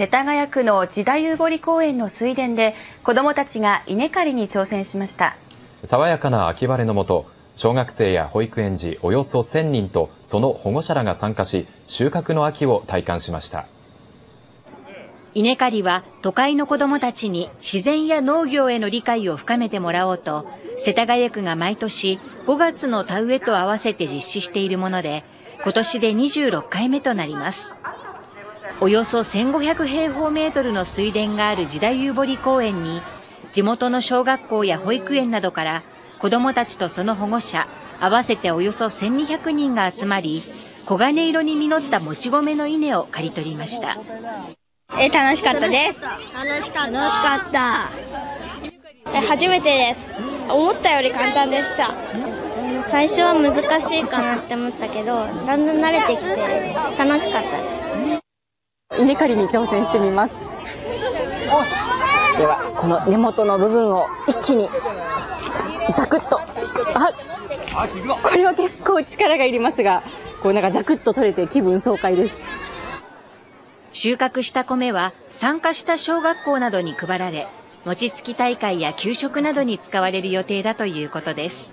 世田谷区の時代湯堀公園の水田で子どもたちが稲刈りに挑戦しました。爽やかな秋晴れのもと小学生や保育園児およそ1000人とその保護者らが参加し収穫の秋を体感しました。稲刈りは都会の子どもたちに自然や農業への理解を深めてもらおうと世田谷区が毎年5月の田植えと合わせて実施しているもので今年で26回目となりますおよそ1500平方メートルの水田がある時代湯堀公園に地元の小学校や保育園などから子どもたちとその保護者合わせておよそ1200人が集まり黄金色に実ったもち米の稲を刈り取りました。え楽しかったです。楽しかった。楽しかった。え初めてです。思ったより簡単でした。最初は難しいかなって思ったけどだんだん慣れてきて楽しかったです稲刈りに挑戦してみます。ではこの根元の部分を一気にザクッと。あこれは結構力がいりますがこうなんかザクッと取れて気分爽快です。収穫した米は参加した小学校などに配られ餅つき大会や給食などに使われる予定だということです。